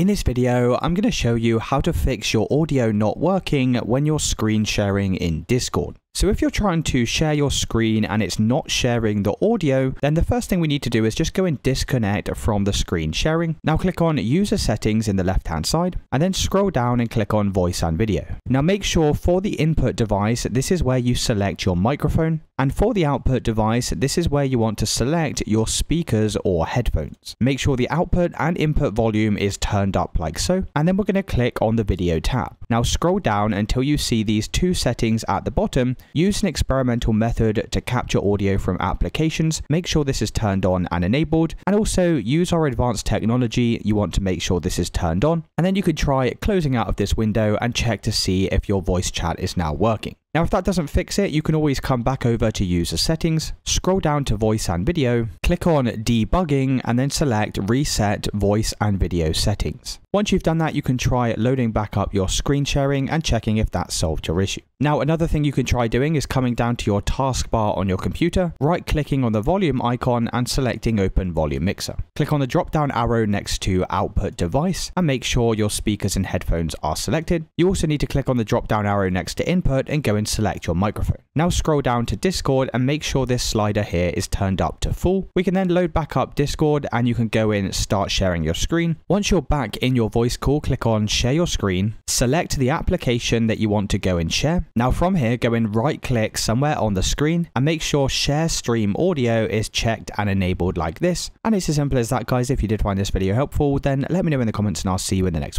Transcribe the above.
In this video, I'm going to show you how to fix your audio not working when you're screen sharing in Discord. So if you're trying to share your screen and it's not sharing the audio, then the first thing we need to do is just go and disconnect from the screen sharing. Now click on user settings in the left hand side and then scroll down and click on voice and video. Now make sure for the input device, this is where you select your microphone and for the output device, this is where you want to select your speakers or headphones. Make sure the output and input volume is turned up like so, and then we're going to click on the video tab. Now scroll down until you see these two settings at the bottom. Use an experimental method to capture audio from applications. Make sure this is turned on and enabled, and also use our advanced technology. You want to make sure this is turned on, and then you could try closing out of this window and check to see if your voice chat is now working. Now if that doesn't fix it, you can always come back over to user settings, scroll down to voice and video, click on debugging and then select reset voice and video settings. Once you've done that, you can try loading back up your screen sharing and checking if that solved your issue. Now, another thing you can try doing is coming down to your taskbar on your computer, right clicking on the volume icon and selecting open volume mixer. Click on the drop down arrow next to output device and make sure your speakers and headphones are selected. You also need to click on the drop down arrow next to input and go and select your microphone. Now scroll down to Discord and make sure this slider here is turned up to full. We can then load back up Discord and you can go in and start sharing your screen. Once you're back in your voice call, click on share your screen, select the application that you want to go and share. Now from here, go and right click somewhere on the screen and make sure share stream audio is checked and enabled like this. And it's as simple as that guys. If you did find this video helpful, then let me know in the comments and I'll see you in the next one.